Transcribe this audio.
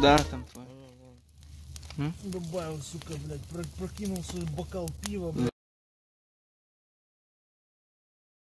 да, там твой. Добавил, сука, блядь, прокинул свой бокал пива, блядь.